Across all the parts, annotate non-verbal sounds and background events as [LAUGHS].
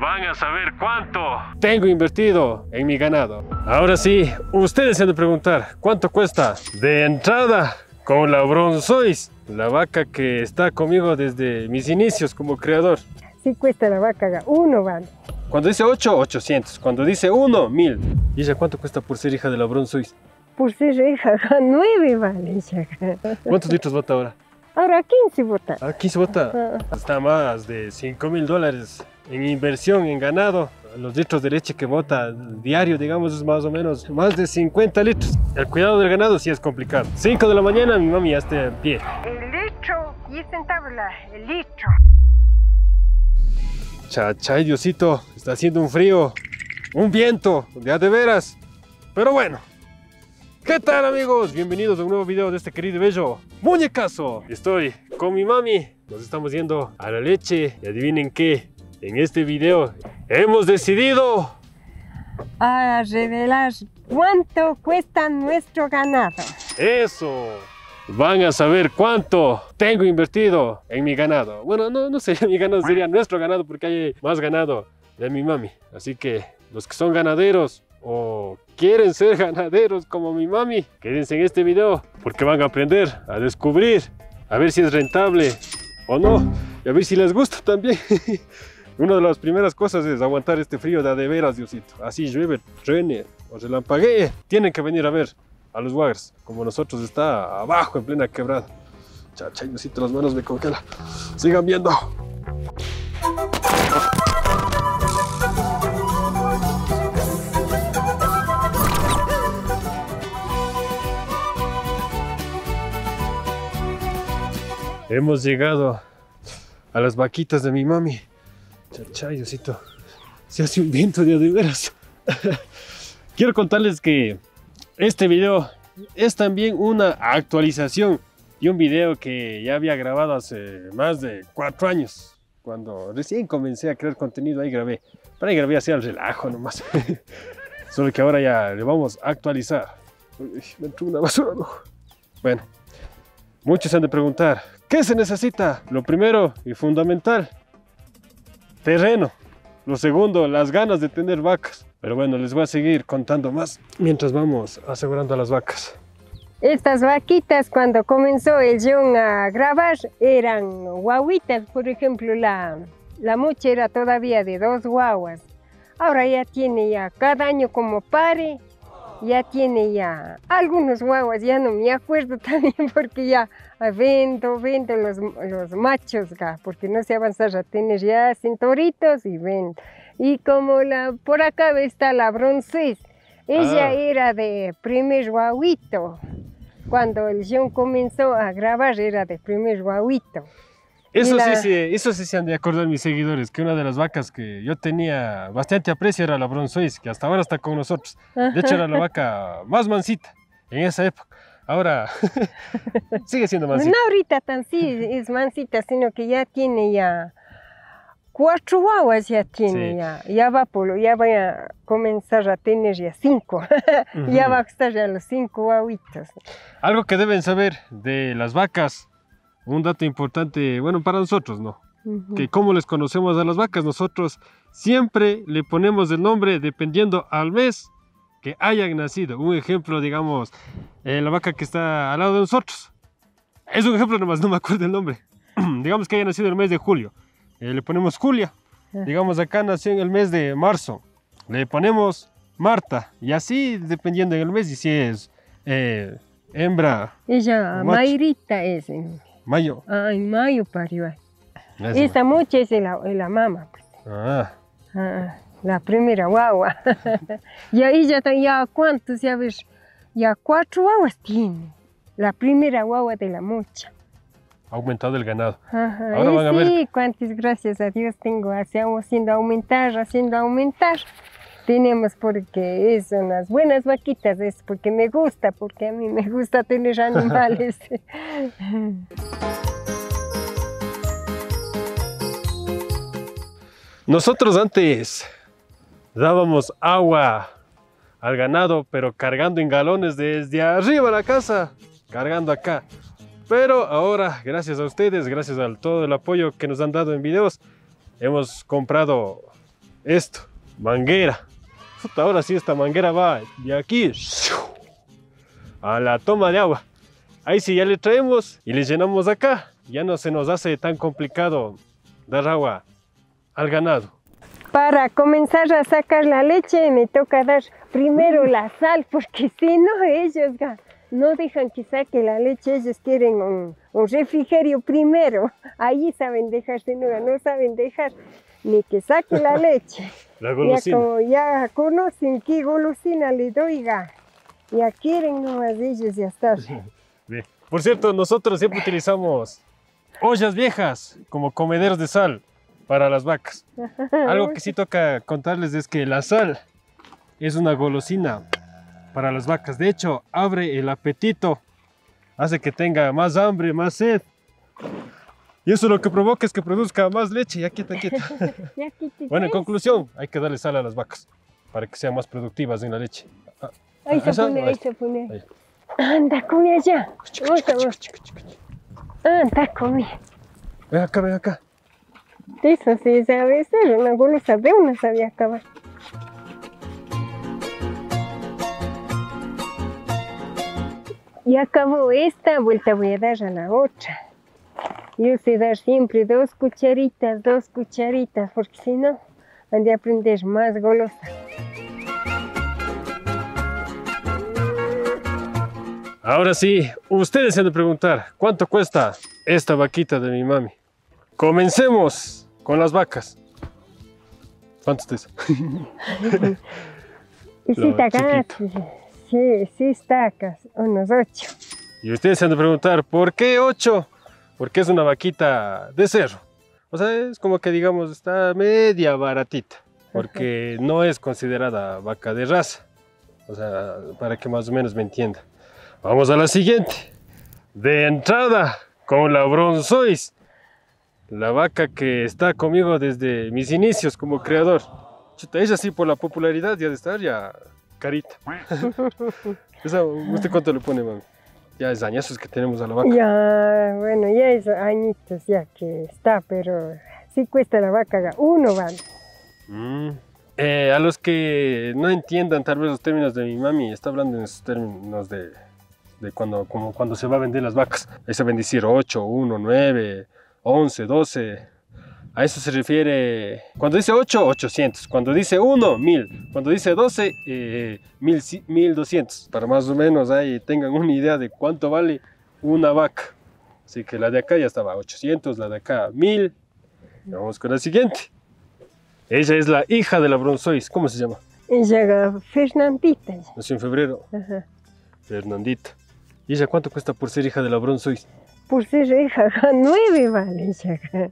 van a saber cuánto tengo invertido en mi ganado. Ahora sí, ustedes se han de preguntar, ¿cuánto cuesta de entrada con la Bronzois? La vaca que está conmigo desde mis inicios como creador. Sí cuesta la vaca, uno vale. Cuando dice 8, 800. Cuando dice 1, 1000. ¿Y ella cuánto cuesta por ser hija de la Bronzois? Por ser hija, nueve vale. ¿Cuántos litros bota ahora? Ahora 15 bota. Ah, 15 bota. Está más de 5 mil dólares en inversión en ganado. Los litros de leche que bota diario, digamos, es más o menos más de 50 litros. El cuidado del ganado sí es complicado. 5 de la mañana mi mami ya está en pie. El litro, y esta en tabla, el litro. Chachay, Diosito, está haciendo un frío, un viento, ya de veras. Pero bueno, ¿qué tal amigos? Bienvenidos a un nuevo video de este querido y bello muñecazo. Estoy con mi mami, nos estamos yendo a la leche y adivinen qué, en este video hemos decidido... A revelar cuánto cuesta nuestro ganado. Eso. Van a saber cuánto tengo invertido en mi ganado. Bueno, no, no sería [LAUGHS] mi ganado, sería nuestro ganado porque hay más ganado de mi mami. Así que los que son ganaderos o quieren ser [LAUGHS] ganaderos como mi mami, quédense en este video porque van a aprender a descubrir, a ver si es rentable o no y a ver si les gusta también. [LAUGHS] Una de las primeras cosas es aguantar este frío de a de veras, Diosito. Así llueve, truene o relampaguee. Tienen que venir a ver a los Wagers, como nosotros está abajo en plena quebrada. Chacha, Diosito, las manos me congela. Sigan viendo. Hemos llegado a las vaquitas de mi mami. Chacha, Diosito. Se hace un viento de a de veras. [LAUGHS] Quiero contarles que este video es también una actualización y un video que ya había grabado hace más de cuatro años. Cuando recién comencé a crear contenido, ahí grabé. Pero ahí grabé así al relajo nomás. [LAUGHS] Solo que ahora ya le vamos a actualizar. Uy, me entró una basura ojo. Bueno, muchos han de preguntar, ¿qué se necesita? Lo primero y fundamental, terreno. Lo segundo, las ganas de tener vacas. Pero bueno, les voy a seguir contando más mientras vamos asegurando a las vacas. Estas vaquitas cuando comenzó el John a grabar eran guaguitas, por ejemplo la, la mucha era todavía de dos guaguas. Ahora ya tiene ya cada año como pare, ya tiene ya algunos guaguas, ya no me acuerdo [LAUGHS] también porque ya vendo, vendo los, los machos, ga, porque no se avanza a tener ya cintoritos y vendo. Y como la, por acá está la bronces, ella Ah. era de primer guaguito. Cuando el John comenzó a grabar era de primer guaguito. Eso, la- sí, sí, eso sí se han de acordar mis seguidores, que una de las vacas que yo tenía bastante aprecio era la Bronzois, que hasta ahora está con nosotros. De hecho, era la vaca más mansita en esa época. Ahora [LAUGHS] sigue siendo mansita. No ahorita tan sí es mansita, sino que ya tiene ya cuatro guaguas ya tiene Sí. ya. Ya va por, ya va a comenzar a tener ya cinco. [LAUGHS] ya va a estar ya los cinco guaguitos. Algo que deben saber de las vacas, un dato importante, bueno, para nosotros, ¿no? Que cómo les conocemos a las vacas, nosotros siempre le ponemos el nombre dependiendo al mes que hayan nacido. Un ejemplo, digamos, eh, la vaca que está al lado de nosotros. Es un ejemplo nomás, no me acuerdo el nombre. [CLEARS THROAT] digamos que haya nacido el mes de julio. eh, le ponemos Julia. Digamos acá nació en el mes de marzo. Le ponemos Marta. Y así dependiendo en el mes y si es eh, hembra, Ella. Mayrita es en, mayo. ah, en mayo parió. Esta mucha es la, la mamá. Ah, Ah, la primera guagua. [LAUGHS] y ahí ya, está- ya cuántos, ya ves, ya cuatro guaguas tiene. La primera guagua de la mucha. ha aumentado el ganado. Ajá, Ahora van a ver. sí, cuántas gracias a Dios tengo, hacemos haciendo aumentar, haciendo aumentar. Tenemos porque es unas buenas vaquitas, es porque me gusta, porque a mí me gusta tener animales. [LAUGHS] Nosotros antes dábamos agua al ganado, pero cargando en galones desde arriba a la casa, cargando acá. Pero ahora, gracias a ustedes, gracias a todo el apoyo que nos han dado en videos, hemos comprado esto, manguera. Ahora sí esta manguera va de aquí a la toma de agua. Ahí sí ya le traemos y le llenamos acá. Ya no se nos hace tan complicado dar agua al ganado. Para comenzar a sacar la leche me toca dar primero la sal, porque si no ellos no dejan que saque la leche, ellos quieren un, un refrigerio primero. Ahí saben dejar, si no, no saben dejar ni que saque la leche. [LAUGHS] La golosina. ya conocen qué golosina le doy, ya quieren nomás ellos ya estar. [LAUGHS] Bien. Por cierto, nosotros siempre utilizamos ollas viejas como comederos de sal para las vacas. Algo que sí toca contarles es que la sal es una golosina para las vacas. De hecho, abre el apetito, hace que tenga más hambre, más sed. Y eso lo que provoca es que produzca más leche. Ya quieta, quieta. [LAUGHS] Ya. Bueno, en conclusión, hay que darle sal a las vacas para que sean más productivas en la leche. Ah, Ahí se pone, Ahí ahí se pone. Ahí. Anda, come allá. Vamos, vamos. Anda, come. Ven acá, ven acá. Eso sí sabe ser, una golosa de una sabía acabar. Y acabó esta, vuelta voy a dar a la otra. Yo sé dar siempre dos cucharitas, dos cucharitas, porque si no, han de aprender más golosa. Ahora sí, ustedes se han de preguntar, ¿cuánto cuesta esta vaquita de mi mami? Comencemos con las vacas. ¿Cuánto es [LAUGHS] eso? Y si tacas, sí, sí tacas, unos ocho. Y ustedes se han de preguntar, ¿por qué 8? Porque es una vaquita de cerro. O sea, es como que digamos, está media baratita. Porque no es considerada vaca de raza. O sea, para que más o menos me entienda. Vamos a la siguiente. De entrada, con la Bronzois. La vaca que está conmigo desde mis inicios como creador. Chuta, ella sí, por la popularidad ya de estar ya carita. [LAUGHS] Esa, ¿Usted cuánto le pone, mami? Ya es añazos que tenemos a la vaca. Ya, bueno, ya es añitos ya que está, pero sí cuesta la vaca, uno vale. Mm. Eh, a los que no entiendan tal vez los términos de mi mami, está hablando en esos términos de, de cuando, como cuando se va a vender las vacas. Ahí se decir 8, 1, 9, 11, 12. A eso se refiere, cuando dice 8, 800. Cuando dice 1, 1000. Cuando dice 12, eh, 1000, 1200. Para más o menos ahí tengan una idea de cuánto vale una vaca. Así que la de acá ya estaba 800, la de acá 1000. Vamos con la siguiente. Ella es la hija de la Bronzois. ¿Cómo se llama? Ella, Fernandita. Nació en febrero. Ajá. Fernandita. ¿Y ella cuánto cuesta por ser hija de la Bronzois? Por ser hija, ga, [LAUGHS] nueve vale. ella.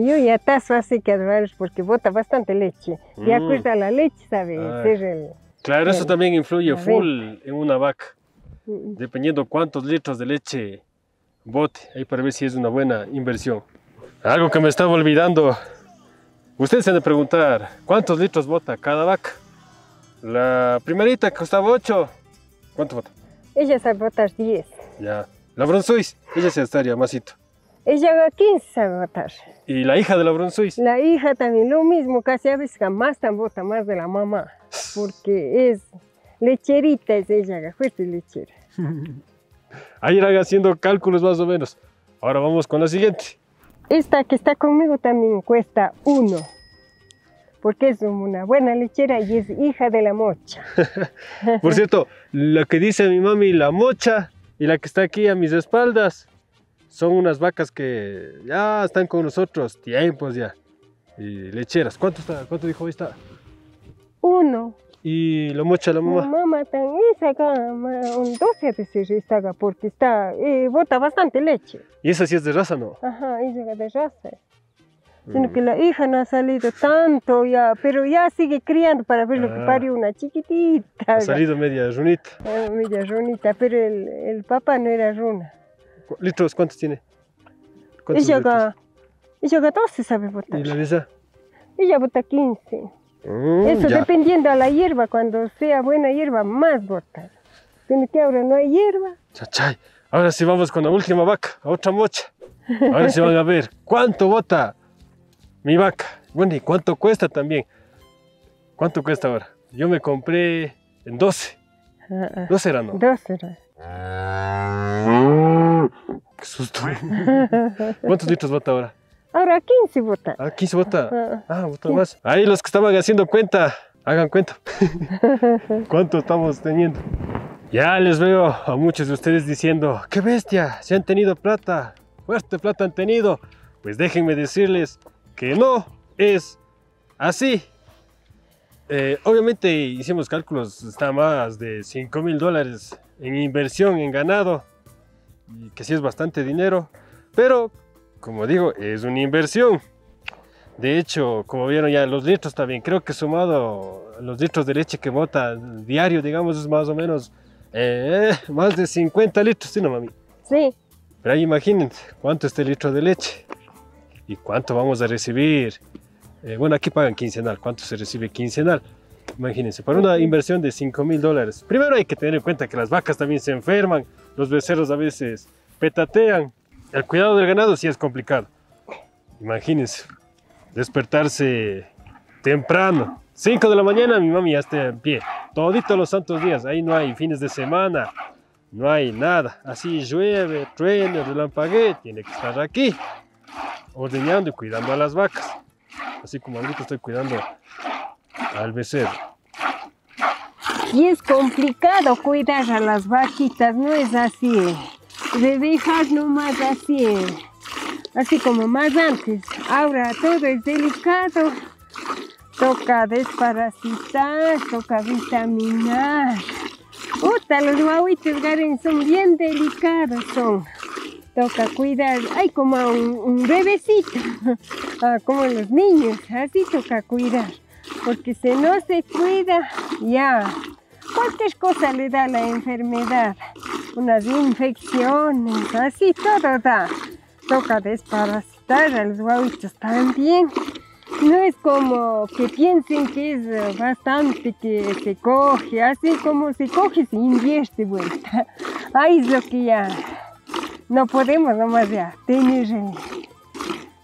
Yo ya tazo así que advares porque bota bastante leche. Ya Mm. cuesta la leche, ¿sabe? El- Claro, eso Bueno, también influye full en una vaca. Mm, Dependiendo cuántos litros de leche bote. Ahí para ver si es una buena inversión. Algo que me estaba olvidando. Ustedes se han de preguntar, ¿cuántos litros bota cada vaca? La primerita costaba 8. ¿Cuánto bota? Ella sabe botar 10. Ya. La Bronzois, ella se estaría masito. Ella ga 15 sabe botar. Y la hija de la Bronzois. La hija también lo mismo, casi a veces jamás tan bota más de la mamá, porque es lecherita, es ella, fuerte lechera. [LAUGHS] Ahí irán haciendo cálculos más o menos. Ahora vamos con la siguiente. Esta que está conmigo también cuesta uno, porque es una buena lechera y es hija de la mocha. [LAUGHS] Por cierto, la que dice mi mami, la mocha, y la que está aquí a mis espaldas, son unas vacas que ya están con nosotros tiempos ya. Y lecheras. ¿Cuánto, está? ¿Cuánto dijo ahí está? Uno. Y la mocha, la La mamá. mamá también esa ga, ma- un 12 de ga, porque está, eh, bota bastante leche. Y esa sí es de raza, ¿no? Ajá, ella ga de raza. Sino Mm. que la hija no ha salido tanto ya, pero ya sigue criando para ver lo que Ah. parió una chiquitita. Ha salido media runita. Ah, media runita, pero el, el papá no era runa. ¿Cu- ¿Litros? ¿Cuántos tiene? ¿Cuántos Ella litros? ga 12 sabe botar. ¿Y la esa? Ella bota 15. Mm, Eso ya. dependiendo a la hierba, cuando sea buena hierba, más bota. Tiene que ahora no hay hierba. Chachay. Ahora sí vamos con la última vaca, a otra mocha. Ahora sí van a ver cuánto bota mi vaca. Bueno, y cuánto cuesta también. ¿Cuánto cuesta ahora? Yo me compré en 12. Ah, ah. 12 era, ¿no? Dos horas. Susto. [LAUGHS] ¿Cuántos litros bota ahora? Ahora 15 bota. Ah, 15 bota. Ah, Ah, bota más. Ahí los que estaban haciendo cuenta, hagan cuenta. [LAUGHS] ¿Cuánto estamos teniendo? Ya les veo a muchos de ustedes diciendo, ¡qué bestia! Se han tenido plata, fuerte plata han tenido. Pues déjenme decirles que no es así. Eh, obviamente hicimos cálculos, está más de 5 mil dólares en inversión en ganado, y que sí es bastante dinero, pero como digo, es una inversión. De hecho, como vieron ya los litros también, creo que sumado a los litros de leche que bota diario, digamos, es más o menos eh, más de 50 litros, ¿sí no, mami? Sí, Pero ahí imagínense cuánto es este litro de leche y cuánto vamos a recibir. Eh, bueno, aquí pagan quincenal, cuánto se recibe quincenal. Imagínense, para una inversión de 5 mil dólares. Primero hay que tener en cuenta que las vacas también se enferman, los becerros a veces petatean. El cuidado del ganado sí es complicado. Imagínense, despertarse temprano. 5 de la mañana mi mami ya está en pie. Toditos los santos días. Ahí no hay fines de semana. No hay nada. Así llueve, truene, relampaguee. Tiene que estar aquí. Ordeñando y cuidando a las vacas. Así como ahorita estoy cuidando al becerro. y es complicado cuidar a las vaquitas, no es así. De dejar nomás así, así como más antes. Ahora todo es delicado. Toca desparasitar, toca vitaminar. Puta, los guaguitos Garen son bien delicados, son. Toca cuidar, ay, como a un, bebecito, [LAUGHS] ah, como los niños, así toca cuidar. Porque si no se cuida, ya, cualquier cosa le da la enfermedad. Unas infecciones, así todo da. Toca desparasitar a los guaguitos también. No es como que piensen que es bastante que se coge, así como se coge se invierte vuelta. Ahí es lo que ya no podemos nomás ya tener,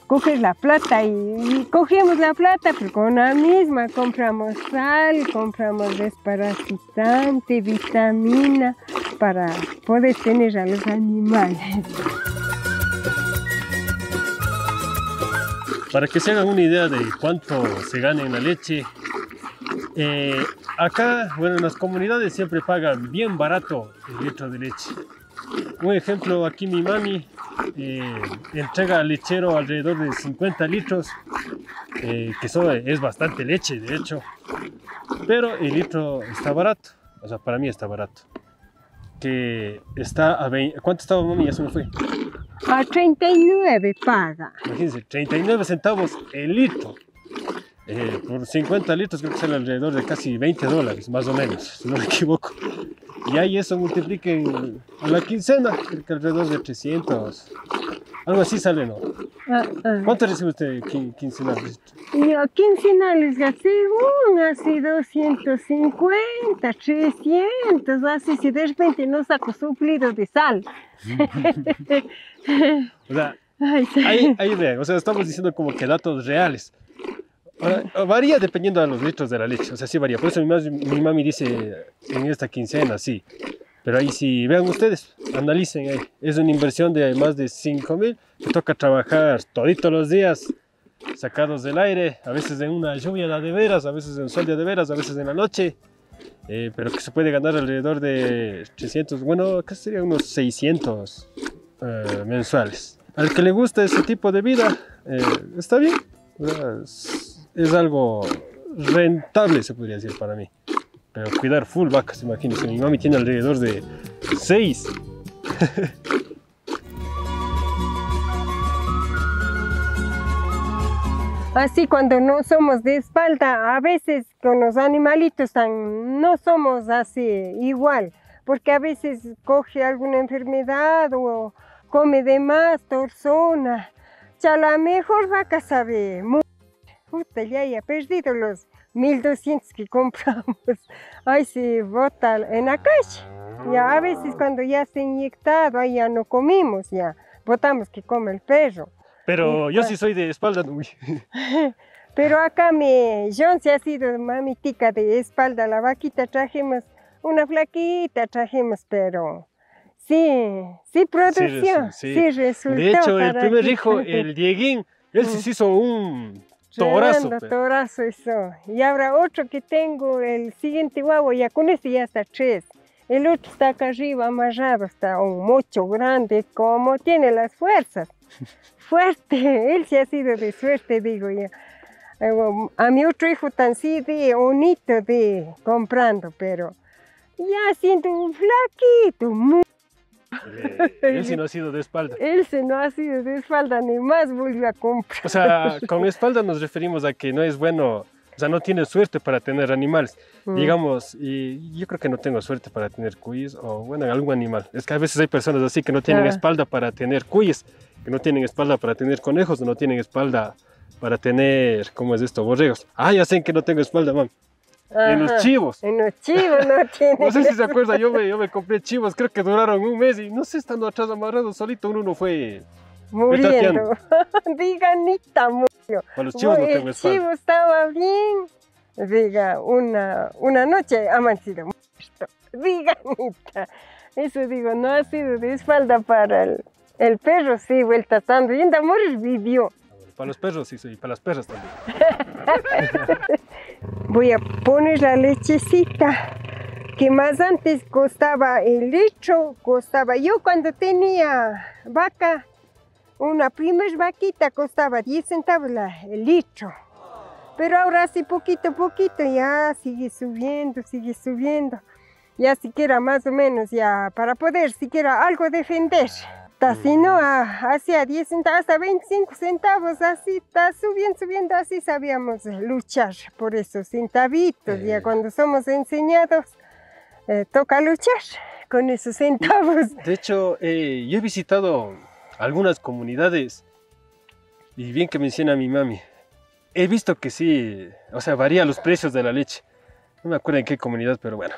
coger la plata y, cogemos la plata, pero con la misma compramos sal, compramos desparasitante, vitamina para poder tener a los animales. Para que se hagan una idea de cuánto se gana en la leche, eh, acá, bueno, en las comunidades siempre pagan bien barato el litro de leche. Un ejemplo, aquí mi mami eh, entrega al lechero alrededor de 50 litros, eh, que eso es bastante leche, de hecho. Pero el litro está barato, o sea, para mí está barato. Que está a 20, ¿cuánto estaba mami? Ya se me fue. A 39 paga. Imagínense, 39 centavos el litro. Eh, por 50 litros creo que sale alrededor de casi 20 dólares, más o menos, si no me equivoco. Y ahí eso multipliquen a la quincena, alrededor de 300. Algo así sale, ¿no? Ah, ah. ¿Cuánto recibe usted quin- quincenal? Yo quincenales gasté un, así 250, 300, así si de repente no saco suplido de sal. [LAUGHS] O sea, [LAUGHS] Ay, sí. ahí, ahí vean, o sea, estamos diciendo como que datos reales. Ahora, varía dependiendo de los litros de la leche, o sea, sí varía. Por eso mi, mami- mi mami dice en esta quincena, sí. Pero ahí sí, vean ustedes, analicen. Es una inversión de más de 5 mil. Te toca trabajar toditos los días, sacados del aire, a veces en una lluvia de veras, a veces en un sol de veras, a veces en la noche. Eh, pero que se puede ganar alrededor de 300, bueno, casi sería unos 600 eh, mensuales. Al que le gusta ese tipo de vida, eh, está bien. Es, algo rentable, se podría decir para mí. Pero cuidar full vacas, imagínense. Mi mami tiene alrededor de 6. [LAUGHS] Así cuando no somos de espalda, a veces con los animalitos tan, no somos así igual, porque a veces coge alguna enfermedad o come de más, torzona. Ya la mejor vaca sabe, puta, ya haya perdido los 1200 que [LAUGHS] compramos. Ahí se bota en la calle. Ya a veces cuando ya está inyectado, ahí ya no comimos, ya botamos que come el perro. Pero Sí, yo pues. sí soy de espalda. uy. [LAUGHS] Pero acá mi John se ha sido mamitica de espalda, la vaquita trajimos una flaquita, trajimos, pero sí, sí producción, sí, sí. resultó. De hecho, el primer hijo, el [LAUGHS] Dieguín, él sí se hizo un torazo. Tremendo pe. torazo eso. Y ahora otro que tengo, el siguiente guagua, ya con este ya está tres. El otro está acá arriba amarrado, está un mucho grande, como tiene las fuerzas. [LAUGHS] Fuerte, él sí ha sido de suerte, digo ya. Eh, A mi otro hijo tan sí de bonito de comprando, pero ya siento un flaquito, mu- Eh, Él sí no ha sido de espalda. él se no ha sido de espalda ni más volvió a comprar. O sea, con espalda nos referimos a que no es bueno, o sea, no tiene suerte para tener animales. Mm. Digamos, y yo creo que no tengo suerte para tener cuyes o, bueno, algún animal. Es que a veces hay personas así que no tienen Ah. espalda para tener cuyes, que no tienen espalda para tener conejos, o no tienen espalda para tener, ¿cómo es esto? Borregos. Ah, ya sé que no tengo espalda, man. En los Ajá. chivos. En los chivos no [LAUGHS] tiene. No sé si se acuerda, yo me, yo me compré chivos, creo que duraron un mes y no sé, estando atrás amarrado solito, uno no fue. muriendo. [LAUGHS] Diga, ni tan Para los chivos no tengo El chivo estaba bien. Diga, una, una noche amanecido muerto. Diga, Anita. Eso digo, no ha sido de espalda para el, el perro, sí, vuelta estando. Y en morir vivió. Para los perros sí, sí, y para las perras también. [LAUGHS] Voy a poner la lechecita que más antes costaba el litro, costaba yo cuando tenía vaca, una primer vaquita costaba 10 centavos el litro. Pero ahora sí, poquito a poquito, ya sigue subiendo, sigue subiendo. Ya siquiera más o menos, ya para poder siquiera algo defender. Ta, Si no, hacia 10 centavos, hasta 25 centavos, así está subiendo, subiendo, así sabíamos luchar por esos centavitos. Eh. Ya cuando somos enseñados, eh, toca luchar con esos centavos. De hecho, eh, yo he visitado algunas comunidades y bien que menciona mi mami, he visto que sí, o sea, varía los precios de la leche. No me acuerdo en qué comunidad, pero bueno,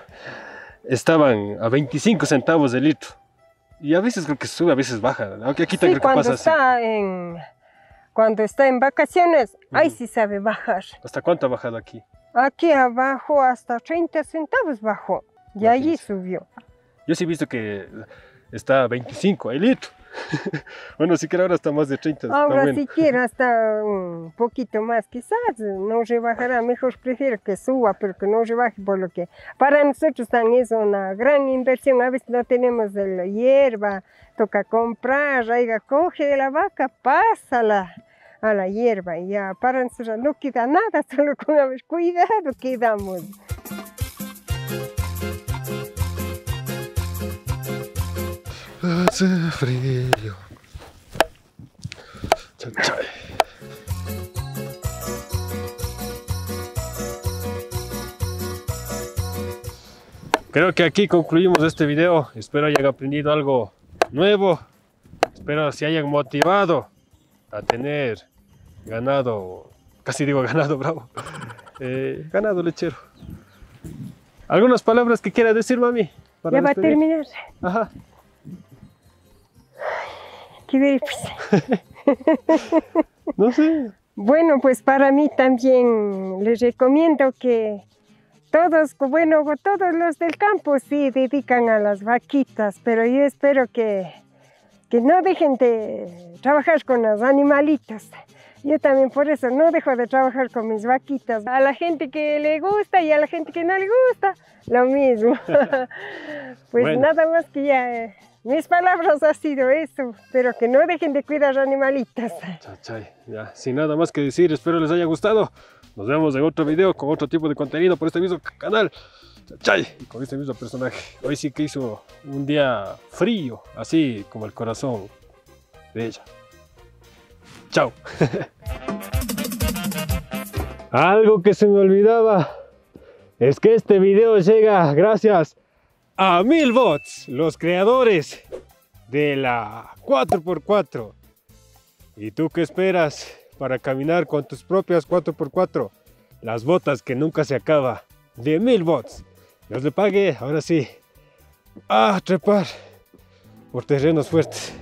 estaban a 25 centavos de litro. Y a veces creo que sube, a veces baja. Aunque aquí Sí, también creo que pasa así. está en... Cuando está en vacaciones, ahí Ujú. sí sabe bajar. ¿Hasta cuánto ha bajado aquí? Aquí abajo hasta 30 centavos bajó. Y allí subió. Yo sí he visto que está a 25 el litro. [LAUGHS] bueno, siquiera ahora está más de 30. está Ahora bueno. siquiera hasta un poquito más, quizás no rebajará, mejor prefiero que suba, pero que no rebaje por lo que para nosotros también es una gran inversión, a veces no tenemos de la hierba, toca comprar, oiga, coge de la vaca, pásala a la hierba y ya para nosotros no queda nada, [LAUGHS] solo con haber cuidado quedamos. Hace frío. Chay, chay. Creo que aquí concluimos este video. Espero hayan aprendido algo nuevo. Espero se hayan motivado a tener ganado, casi digo ganado [LAUGHS] bravo, eh, ganado lechero. ¿Algunas palabras que quiera decir, mami? para Ya va a terminar. Ajá. Qué. [LAUGHS] No sé. Bueno, pues para mí también les recomiendo que todos, bueno, todos los del campo sí dedican a las vaquitas, pero yo espero que, que no dejen de trabajar con los animalitos. Yo también por eso no dejo de trabajar con mis vaquitas. A la gente que le gusta y a la gente que no le gusta, lo mismo. [LAUGHS] pues Bueno. nada más que ya, mis palabras ha sido eso, pero que no dejen de cuidar animalitos. Chachay, ya, sin nada más que decir, espero les haya gustado. Nos vemos en otro video con otro tipo de contenido por este mismo canal. Chachay, y con este mismo personaje. Hoy sí que hizo un día frío, así como el corazón de ella. Chao. [LAUGHS] Algo que se me olvidaba es que este video llega gracias a Milbots, los creadores de la 4x4. ¿Y tú qué esperas para caminar con tus propias 4x4? Las botas que nunca se acaba. De mil bots. Dios le pague, ahora sí. A trepar por terrenos fuertes.